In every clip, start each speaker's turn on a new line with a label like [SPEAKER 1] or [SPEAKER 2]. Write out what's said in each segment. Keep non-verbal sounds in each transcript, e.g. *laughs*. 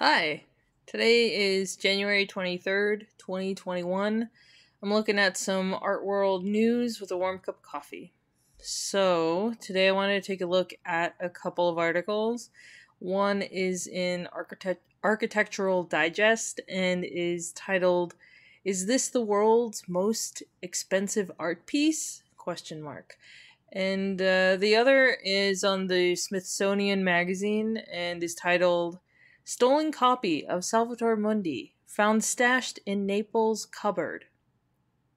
[SPEAKER 1] Hi, today is January 23rd, 2021. I'm looking at some art world news with a warm cup of coffee. So, today I wanted to take a look at a couple of articles. One is in Architect- Architectural Digest and is titled Is this the world's most expensive art piece? question mark. And uh, the other is on the Smithsonian Magazine and is titled Stolen Copy of Salvator Mundi Found Stashed in Naples Cupboard.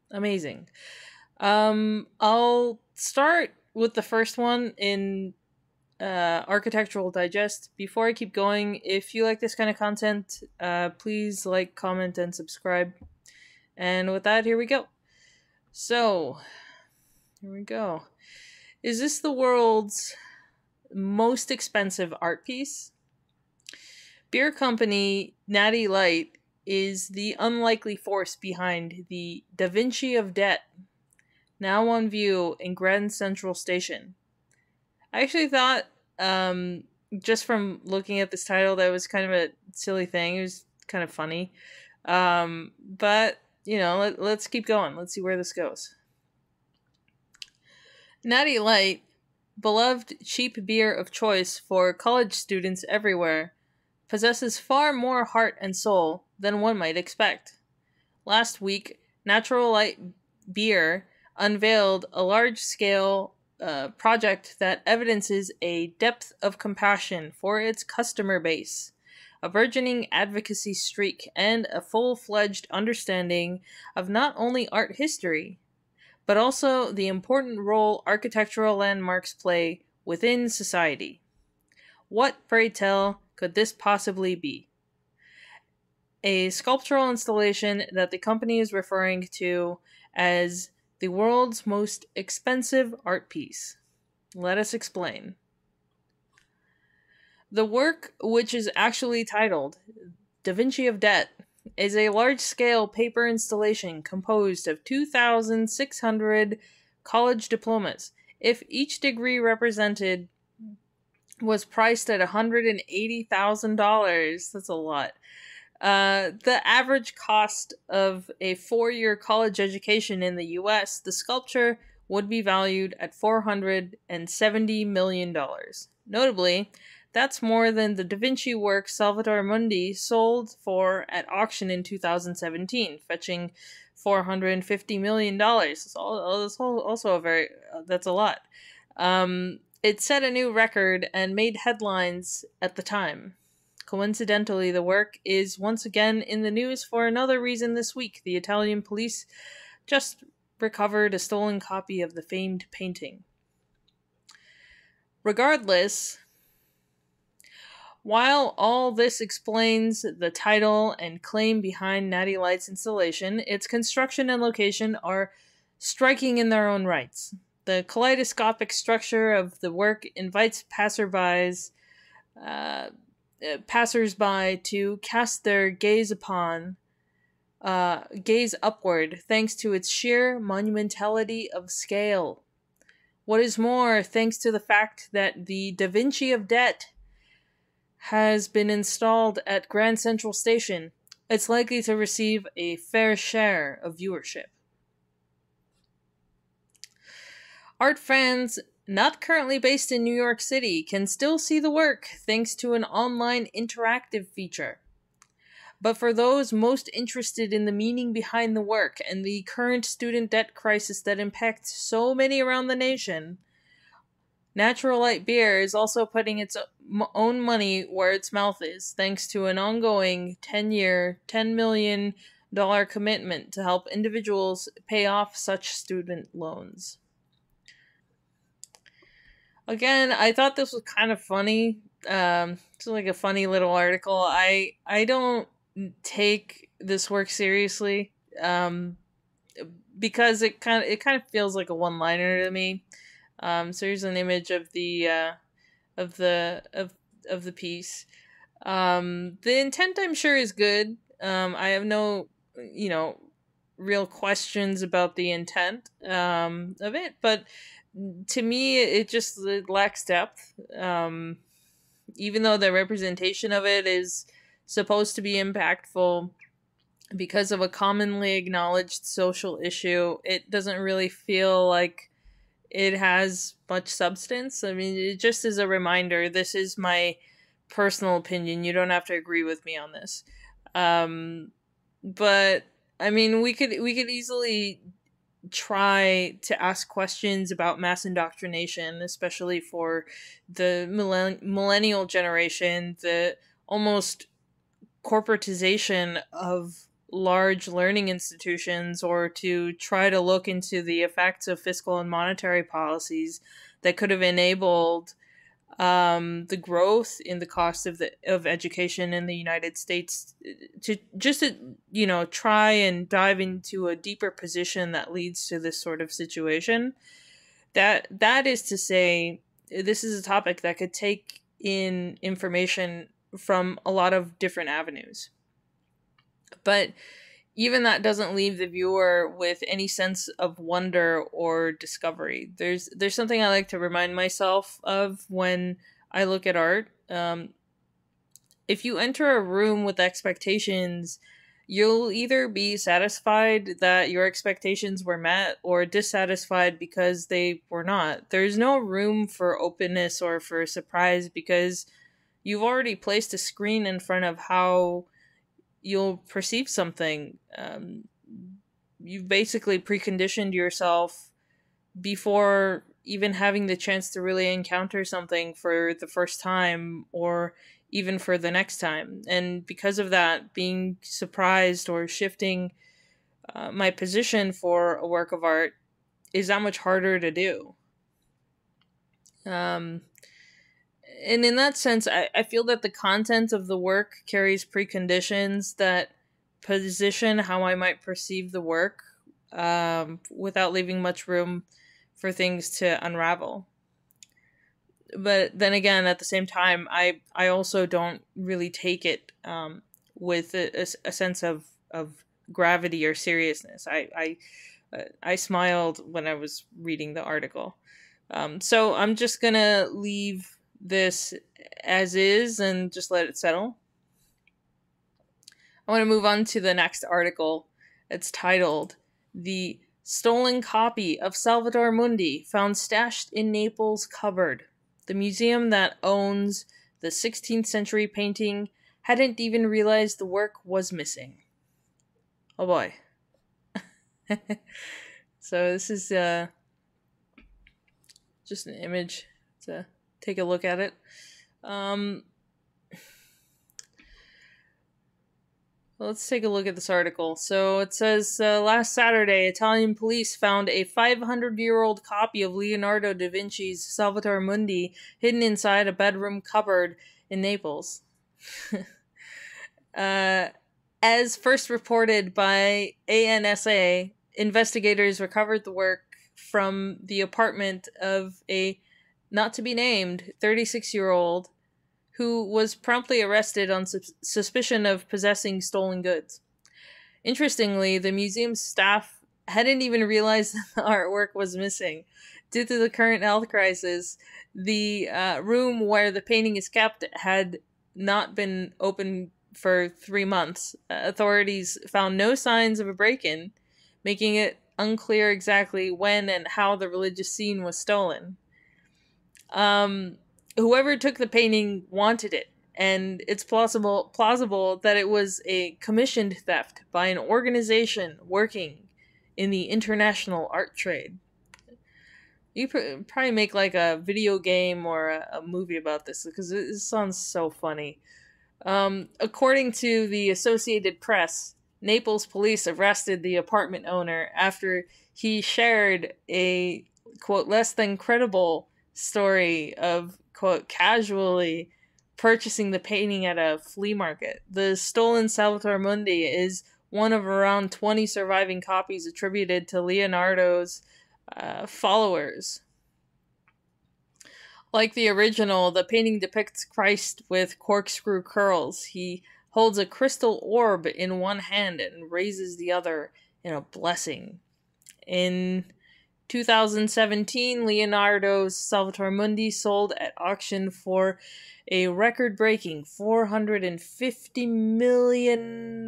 [SPEAKER 1] Amazing. Um, I'll start with the first one in uh, Architectural Digest. Before I keep going, if you like this kind of content, uh, please like, comment, and subscribe. And with that, here we go. So, here we go. Is this the world's most expensive art piece? Beer company Natty Light is the unlikely force behind the Da Vinci of Debt, now on view in Grand Central Station. I actually thought, um, just from looking at this title, that was kind of a silly thing. It was kind of funny. Um, but, you know, let, let's keep going. Let's see where this goes. Natty Light, beloved cheap beer of choice for college students everywhere, possesses far more heart and soul than one might expect. Last week, Natural Light Beer unveiled a large scale uh, project that evidences a depth of compassion for its customer base, a burgeoning advocacy streak, and a full fledged understanding of not only art history, but also the important role architectural landmarks play within society. What, pray tell, could this possibly be? A sculptural installation that the company is referring to as the world's most expensive art piece. Let us explain. The work, which is actually titled Da Vinci of Debt, is a large scale paper installation composed of 2,600 college diplomas. If each degree represented was priced at $180,000, that's a lot. Uh, the average cost of a four year college education in the US, the sculpture would be valued at $470 million. Notably, that's more than the Da Vinci work Salvator Mundi sold for at auction in 2017, fetching 450 million dollars. That's also a very uh, that's a lot. Um, it set a new record and made headlines at the time. Coincidentally, the work is once again in the news for another reason this week. The Italian police just recovered a stolen copy of the famed painting. Regardless, while all this explains the title and claim behind Natty Light's installation, its construction and location are striking in their own rights. The kaleidoscopic structure of the work invites passerbys, uh, passersby to cast their gaze upon, uh, gaze upward, thanks to its sheer monumentality of scale. What is more, thanks to the fact that the Da Vinci of Debt has been installed at Grand Central Station, it's likely to receive a fair share of viewership. Art fans not currently based in New York City can still see the work thanks to an online interactive feature. But for those most interested in the meaning behind the work and the current student debt crisis that impacts so many around the nation, Natural Light Beer is also putting its own money where its mouth is, thanks to an ongoing 10 year, $10 million commitment to help individuals pay off such student loans. Again, I thought this was kind of funny. Um, it's like a funny little article. I I don't take this work seriously um, because it kind of it kind of feels like a one liner to me. Um, so here's an image of the uh, of the of of the piece. Um, the intent, I'm sure, is good. Um, I have no, you know, real questions about the intent um, of it, but to me, it just it lacks depth. Um, even though the representation of it is supposed to be impactful because of a commonly acknowledged social issue, it doesn't really feel like it has much substance. I mean, it just is a reminder. This is my personal opinion. You don't have to agree with me on this. Um, but I mean, we could we could easily try to ask questions about mass indoctrination, especially for the millenn- millennial generation, the almost corporatization of large learning institutions or to try to look into the effects of fiscal and monetary policies that could have enabled um, the growth in the cost of the of education in the United States to just to, you know try and dive into a deeper position that leads to this sort of situation. That that is to say this is a topic that could take in information from a lot of different avenues. But even that doesn't leave the viewer with any sense of wonder or discovery. There's there's something I like to remind myself of when I look at art. Um, if you enter a room with expectations, you'll either be satisfied that your expectations were met or dissatisfied because they were not. There's no room for openness or for surprise because you've already placed a screen in front of how you'll perceive something. Um, you've basically preconditioned yourself before even having the chance to really encounter something for the first time or even for the next time. And because of that, being surprised or shifting uh, my position for a work of art is that much harder to do. Um, and in that sense, I, I feel that the content of the work carries preconditions that position how I might perceive the work um, without leaving much room for things to unravel. But then again, at the same time, I I also don't really take it um, with a, a, sense of, of gravity or seriousness. I I, uh, I smiled when I was reading the article. Um, so I'm just gonna leave this as is and just let it settle. I want to move on to the next article. It's titled The Stolen Copy of Salvador Mundi Found Stashed in Naples Cupboard. The museum that owns the 16th century painting hadn't even realized the work was missing. Oh boy. *laughs* so this is uh just an image. It's a take a look at it. Um, let's take a look at this article. So it says uh, last Saturday, Italian police found a 500 year old copy of Leonardo da Vinci's Salvator Mundi hidden inside a bedroom cupboard in Naples. *laughs* uh, as first reported by ANSA, investigators recovered the work from the apartment of a not to be named 36 year old who was promptly arrested on su- suspicion of possessing stolen goods. Interestingly, the museum's staff hadn't even realized *laughs* the artwork was missing. Due to the current health crisis, the uh, room where the painting is kept had not been open for three months. Uh, authorities found no signs of a break in, making it unclear exactly when and how the religious scene was stolen um, whoever took the painting wanted it, and it's plausible plausible that it was a commissioned theft by an organization working in the international art trade. You pr- probably make like a video game or a, a movie about this because it, it sounds so funny. Um, according to the Associated Press, Naples police arrested the apartment owner after he shared a quote less than credible story of quote casually purchasing the painting at a flea market. The stolen Salvator Mundi is one of around 20 surviving copies attributed to Leonardo's uh, followers. Like the original, the painting depicts Christ with corkscrew curls. He holds a crystal orb in one hand and raises the other in a blessing. In 2017, Leonardo's Salvator Mundi sold at auction for a record breaking $450 million,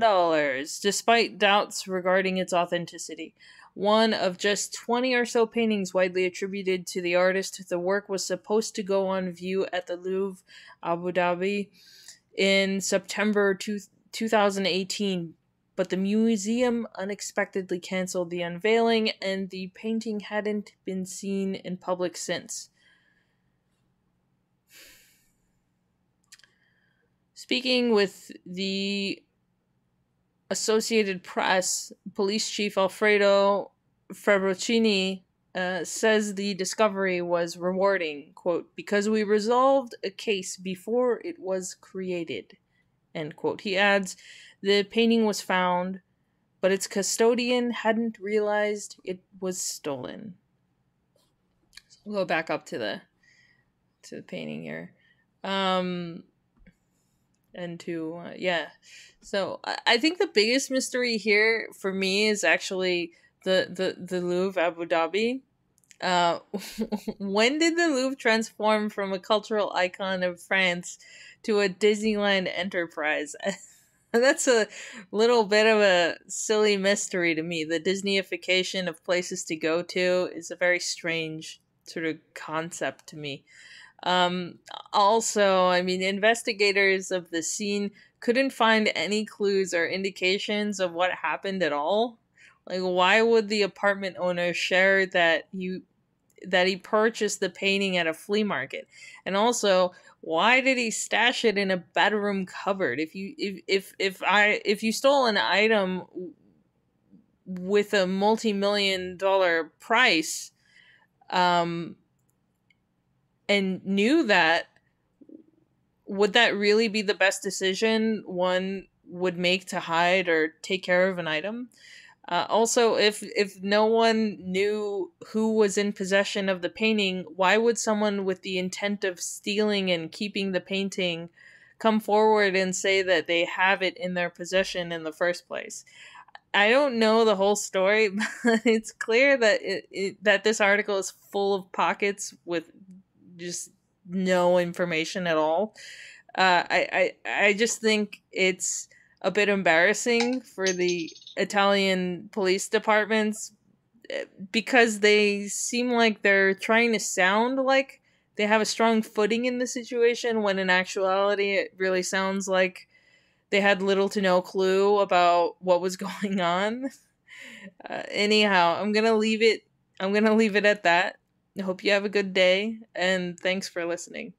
[SPEAKER 1] despite doubts regarding its authenticity. One of just 20 or so paintings widely attributed to the artist, the work was supposed to go on view at the Louvre, Abu Dhabi, in September 2018, but the museum unexpectedly canceled the unveiling and the painting hadn't been seen in public since. Speaking with the Associated Press, Police Chief Alfredo Fabbrocini uh, says the discovery was rewarding, quote, because we resolved a case before it was created, end quote. He adds, the painting was found, but its custodian hadn't realized it was stolen. So we'll go back up to the to the painting here. Um and to uh, yeah. So I, I think the biggest mystery here for me is actually the the the Louvre Abu Dhabi. Uh, *laughs* when did the Louvre transform from a cultural icon of France to a Disneyland enterprise? *laughs* That's a little bit of a silly mystery to me. The Disneyification of places to go to is a very strange sort of concept to me. Um, also, I mean, investigators of the scene couldn't find any clues or indications of what happened at all. Like, why would the apartment owner share that you that he purchased the painting at a flea market? And also, why did he stash it in a bedroom cupboard if you if if if i if you stole an item with a multi-million dollar price um and knew that would that really be the best decision one would make to hide or take care of an item uh, also, if if no one knew who was in possession of the painting, why would someone with the intent of stealing and keeping the painting come forward and say that they have it in their possession in the first place? I don't know the whole story, *laughs* but it's clear that it, it that this article is full of pockets with just no information at all. Uh, I, I I just think it's a bit embarrassing for the Italian police departments eh, because they seem like they're trying to sound like they have a strong footing in the situation when in actuality it really sounds like they had little to no clue about what was *laughs* going on. Uh, anyhow, I'm going to leave it I'm going to leave it at that. I hope you have a good day and thanks for listening.